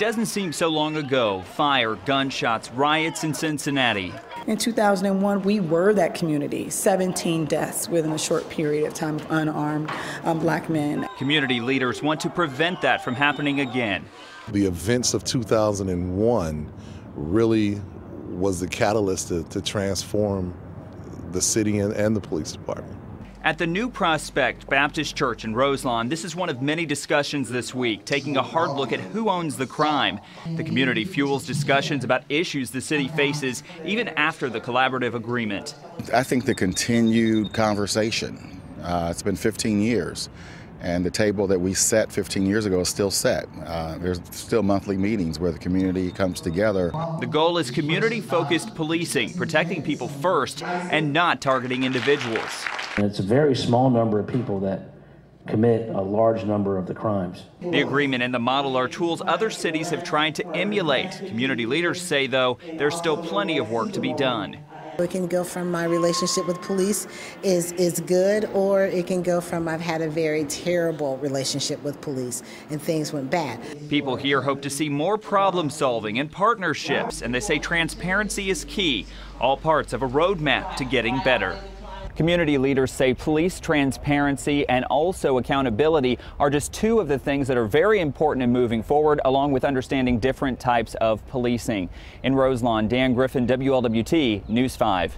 Doesn't seem so long ago. Fire, gunshots, riots in Cincinnati. In 2001, we were that community. 17 deaths within a short period of time of unarmed um, black men. Community leaders want to prevent that from happening again. The events of 2001 really was the catalyst to, to transform the city and, and the police department. At the New Prospect Baptist Church in Roselawn, this is one of many discussions this week, taking a hard look at who owns the crime. The community fuels discussions about issues the city faces even after the collaborative agreement. I think the continued conversation, uh, it's been 15 years, and the table that we set 15 years ago is still set. Uh, there's still monthly meetings where the community comes together. The goal is community focused policing, protecting people first and not targeting individuals. And it's a very small number of people that commit a large number of the crimes. The agreement and the model are tools other cities have tried to emulate. Community leaders say, though, there's still plenty of work to be done. It can go from my relationship with police is, is good, or it can go from I've had a very terrible relationship with police and things went bad. People here hope to see more problem solving and partnerships, and they say transparency is key, all parts of a roadmap to getting better. Community leaders say police transparency and also accountability are just two of the things that are very important in moving forward, along with understanding different types of policing. In Roselawn, Dan Griffin, WLWT News 5.